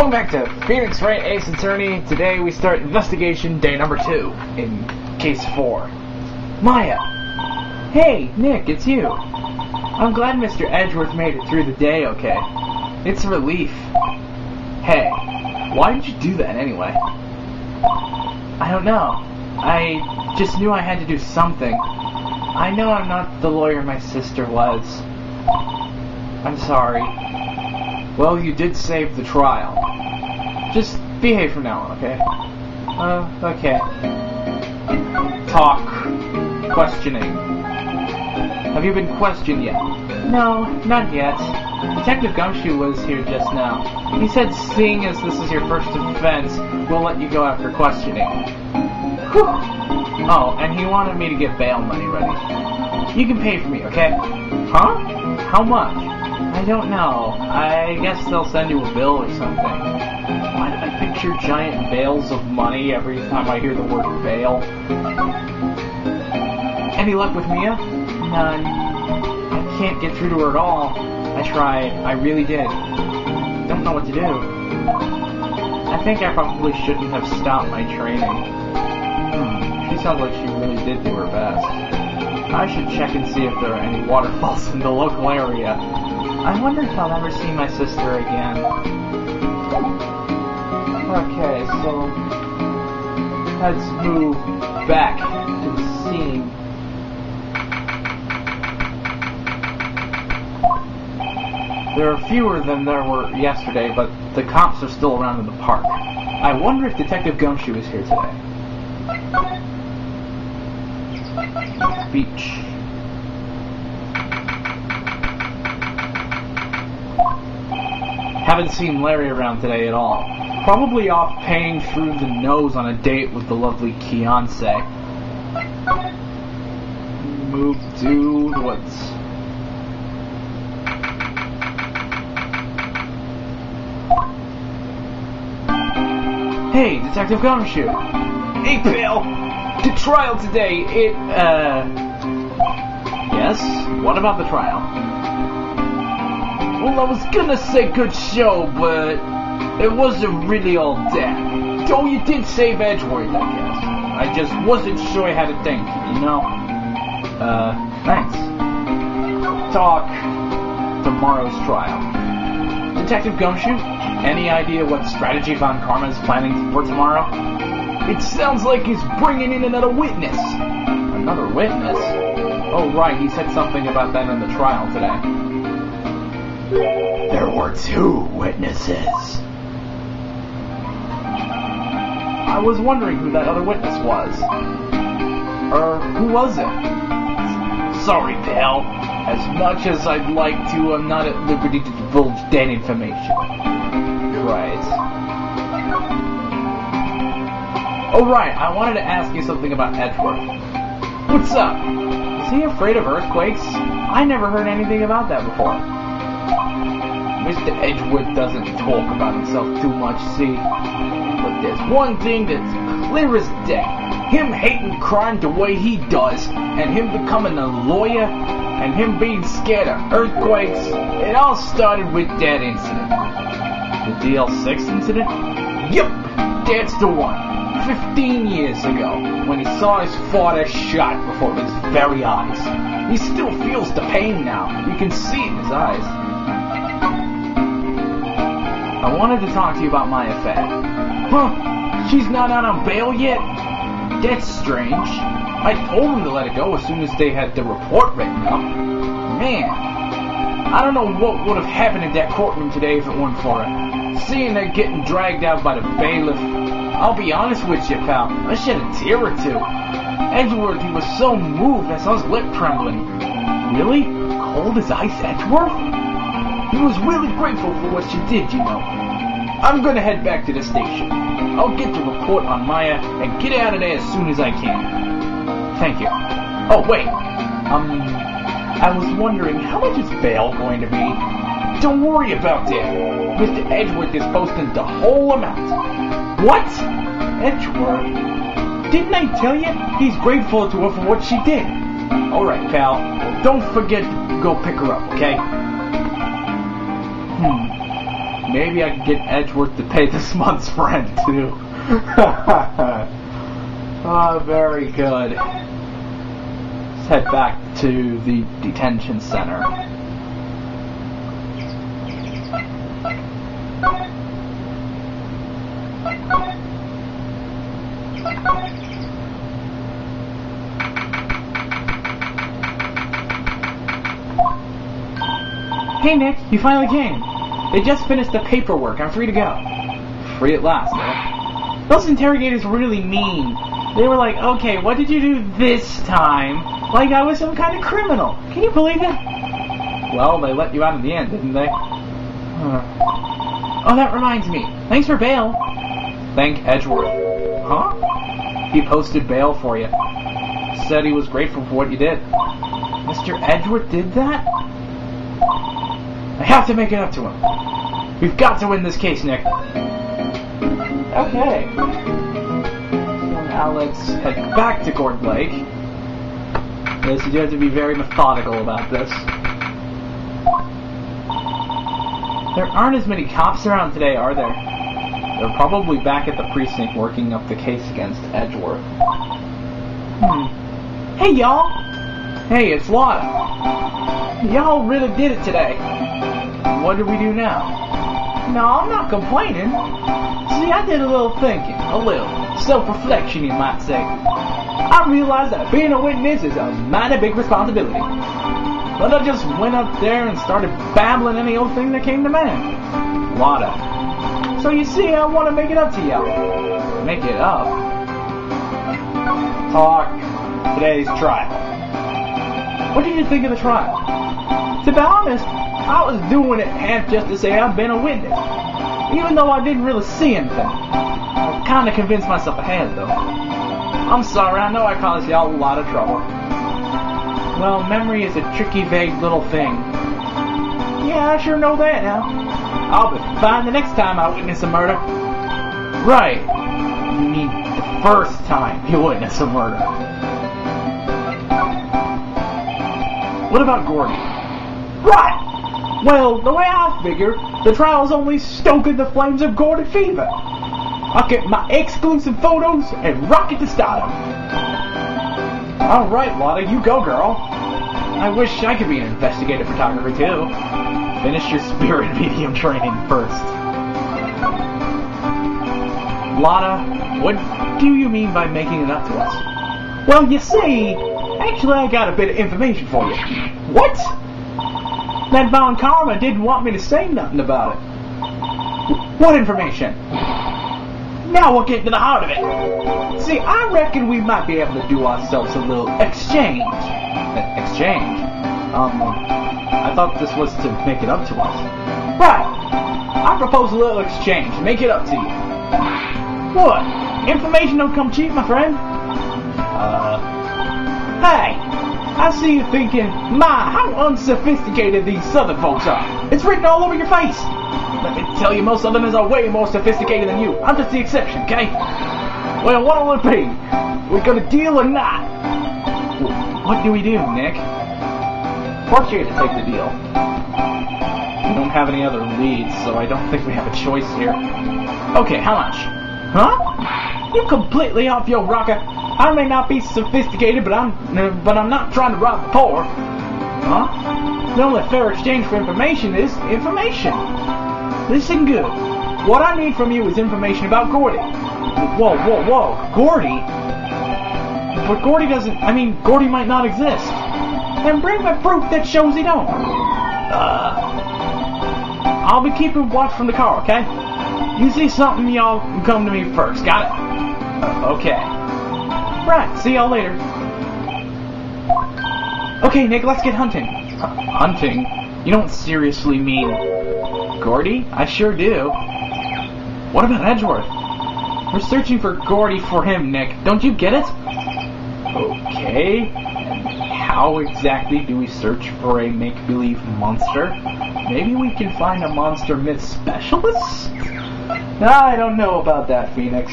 Welcome back to Phoenix Wright Ace Attorney. Today we start investigation day number two in case four. Maya! Hey, Nick, it's you. I'm glad Mr. Edgeworth made it through the day okay. It's a relief. Hey, why did you do that anyway? I don't know. I just knew I had to do something. I know I'm not the lawyer my sister was. I'm sorry. Well, you did save the trial. Just behave from now on, okay? Uh, okay. Talk. Questioning. Have you been questioned yet? No, not yet. Detective Gumshoe was here just now. He said seeing as this is your first offense, we'll let you go after questioning. Whew. Oh, and he wanted me to get bail money ready. You can pay for me, okay? Huh? How much? I don't know. I guess they'll send you a bill or something. Why did I picture giant bales of money every time I hear the word bail? Any luck with Mia? None. I can't get through to her at all. I tried. I really did. Don't know what to do. I think I probably shouldn't have stopped my training. Hmm. She sounds like she really did do her best. I should check and see if there are any waterfalls in the local area. I wonder if I'll ever see my sister again. Okay, so let's move back to the scene. There are fewer than there were yesterday, but the cops are still around in the park. I wonder if Detective Gumshoe is here today. Beach. Haven't seen Larry around today at all. Probably off paying through the nose on a date with the lovely Kiyance. Move to the woods. Hey, Detective Gumshoe. Hey, pal. The trial today, it, uh... Yes? What about the trial? Well, I was gonna say good show, but it wasn't really all that. Though you did save Edgeworth, I guess. I just wasn't sure how to thank you, you know? Uh, thanks. Talk tomorrow's trial. Detective Gumshoe, any idea what strategy Von Karma is planning for tomorrow? It sounds like he's bringing in another witness. Another witness? Oh, right, he said something about that in the trial today. There were two witnesses. I was wondering who that other witness was. Or who was it? Sorry, pal. As much as I'd like to, I'm not at liberty to divulge that information. Right. Oh, right, I wanted to ask you something about Edgeworth. What's up? Is he afraid of earthquakes? I never heard anything about that before. Mr. Edgeworth doesn't talk about himself too much, see? But there's one thing that's clear as day. Him hating crime the way he does, and him becoming a lawyer, and him being scared of earthquakes, it all started with that incident. The DL6 incident? Yep, that's the one. 15 years ago, when he saw his father shot before his very eyes. He still feels the pain now. You can see it in his eyes. I wanted to talk to you about my affair. Huh? She's not out on bail yet? That's strange. I told him to let it go as soon as they had the report written up. Man, I don't know what would have happened in that courtroom today if it weren't for it. Seeing her getting dragged out by the bailiff, I'll be honest with you, pal, I shed a tear or two. Edgeworth, he was so moved I saw his lip trembling. Really? Cold as ice, Edgeworth? He was really grateful for what she did, you know. I'm gonna head back to the station. I'll get the report on Maya and get out of there as soon as I can. Thank you. Oh, wait. Um, I was wondering, how much is bail going to be? Don't worry about that. Mr. Edgeworth is posting the whole amount. What? Edgeworth? Didn't I tell you? He's grateful to her for what she did. Alright, pal. Don't forget to go pick her up, okay? Hmm. maybe I can get Edgeworth to pay this month's rent too. Ah, very good. Let's head back to the detention center. Hey Nick, you finally came. They just finished the paperwork. I'm free to go. Free at last? Those interrogators were really mean. They were like, okay, what did you do this time? Like I was some kind of criminal. Can you believe it? Well, they let you out in the end, didn't they? Huh. Oh, that reminds me. Thanks for bail. Thank Edgeworth. Huh? He posted bail for you. Said he was grateful for what you did. Mr. Edgeworth did that? I have to make it up to him. We've got to win this case, Nick. Okay. So now let's head back to Gourd Lake. Yes, you have to be very methodical about this. There aren't as many cops around today, are there? They're probably back at the precinct working up the case against Edgeworth. Hmm. Hey, y'all! Hey, it's Lotta. Y'all really did it today. What do we do now? No, I'm not complaining. See, I did a little thinking, a little self-reflection, you might say. I realized that being a witness is a mighty big responsibility. But I just went up there and started babbling any old thing that came to mind. Lotta. So you see, I want to make it up to y'all. Make it up? Talk. Today's trial. What did you think of the trial? To be honest, I was doing it half just to say I've been a witness. Even though I didn't really see anything. I kind of convinced myself I had, though. I'm sorry, I know I caused y'all a lot of trouble. Well, memory is a tricky, vague little thing. Yeah, I sure know that now. I'll be fine the next time I witness a murder. Right. You mean the first time you witness a murder. What about Gordon? Right! Well, the way I figure, the trial's only stoking the flames of Gourdy fever. I'll get my exclusive photos and rocket to stardom. Alright, Lotta, you go, girl. I wish I could be an investigative photographer, too. Finish your spirit medium training first. Lotta, what do you mean by making it up to us? Well, you see, actually I got a bit of information for you. What? That Von Karma didn't want me to say nothing about it. What information? Now we'll get to the heart of it. See, I reckon we might be able to do ourselves a little exchange. Exchange? Um, I thought this was to make it up to us. Right. I propose a little exchange. Make it up to you. What? Information don't come cheap, my friend. Uh. Hey, I see you thinking, my, how unsophisticated these southern folks are. It's written all over your face. Let me tell you, most southerners are way more sophisticated than you. I'm just the exception, okay? Well, what'll it be? We gonna deal or not? What do we do, Nick? Force you to take the deal. We don't have any other leads, so I don't think we have a choice here. Okay, how much? Huh? You completely off your rocker. I may not be sophisticated, but I'm but I'm not trying to rob the poor. Huh? The only fair exchange for information is information. Listen good. What I need from you is information about Gourdy. Whoa, whoa, whoa. Gourdy? But Gourdy doesn't, I mean, Gourdy might not exist. Then bring me proof that shows he don't. Uh, I'll be keeping watch from the car, okay? You see something, y'all come to me first. Got it? Okay. Right, see y'all later. Okay, Nick, let's get hunting. H hunting? You don't seriously mean Gourdy? I sure do. What about Edgeworth? We're searching for Gourdy for him, Nick. Don't you get it? Okay. How exactly do we search for a make-believe monster? Maybe we can find a monster myth specialist? I don't know about that, Phoenix.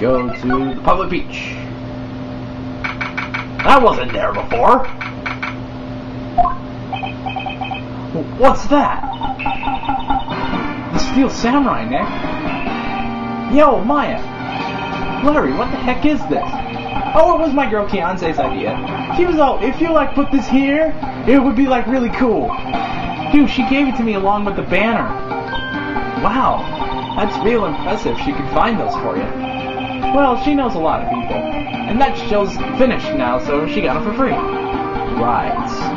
Go to the public beach. I wasn't there before. What's that? The Steel Samurai, Nick. Yo, Maya. Larry, what the heck is this? Oh, it was my girl Kiyance's idea. She was all, if you like put this here, it would be like really cool. Dude, she gave it to me along with the banner. Wow, that's real impressive. She could find those for you. Well, she knows a lot of people. And that show's finished now, so she got them for free. Right.